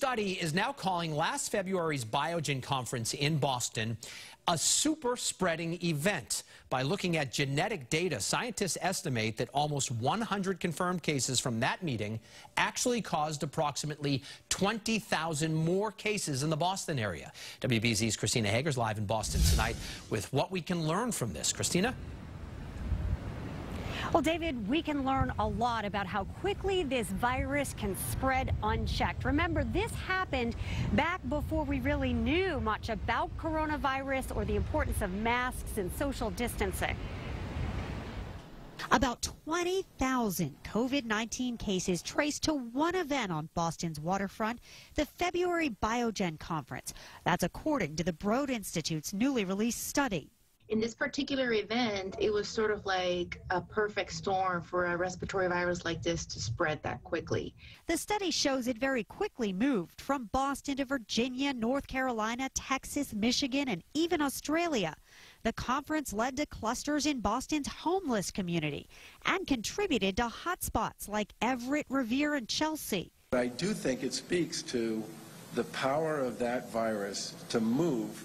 study is now calling last February's Biogen conference in Boston a super spreading event. By looking at genetic data, scientists estimate that almost 100 confirmed cases from that meeting actually caused approximately 20,000 more cases in the Boston area. WBZ's Christina Hager's live in Boston tonight with what we can learn from this. Christina? Well, David, we can learn a lot about how quickly this virus can spread unchecked. Remember, this happened back before we really knew much about coronavirus or the importance of masks and social distancing. About 20,000 COVID 19 cases traced to one event on Boston's waterfront, the February Biogen Conference. That's according to the Broad Institute's newly released study in this particular event, it was sort of like a perfect storm for a respiratory virus like this to spread that quickly. The study shows it very quickly moved from Boston to Virginia, North Carolina, Texas, Michigan, and even Australia. The conference led to clusters in Boston's homeless community and contributed to hotspots like Everett, Revere, and Chelsea. I do think it speaks to the power of that virus to move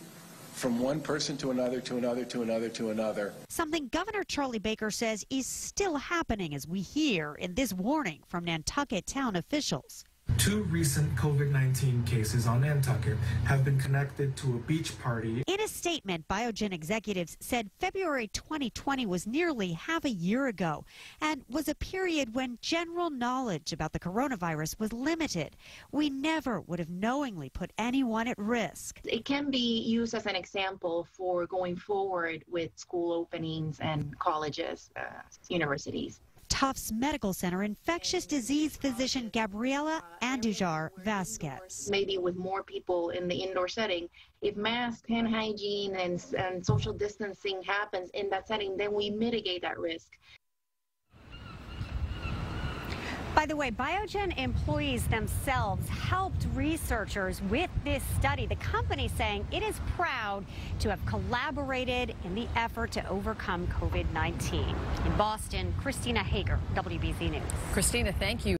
from one person to another to another to another to another. Something Governor Charlie Baker says is still happening as we hear in this warning from Nantucket town officials. Two recent COVID 19 cases on Nantucket have been connected to a beach party. In a statement, Biogen executives said February 2020 was nearly half a year ago and was a period when general knowledge about the coronavirus was limited. We never would have knowingly put anyone at risk. It can be used as an example for going forward with school openings and colleges, uh, universities. Tufts Medical Center infectious disease physician Gabriela Andujar Vasquez. Maybe with more people in the indoor setting, if mask, hand hygiene, and, and social distancing happens in that setting, then we mitigate that risk. By the way, Biogen employees themselves helped researchers with this study. The company saying it is proud to have collaborated in the effort to overcome COVID-19. In Boston, Christina Hager, WBZ News. Christina, thank you.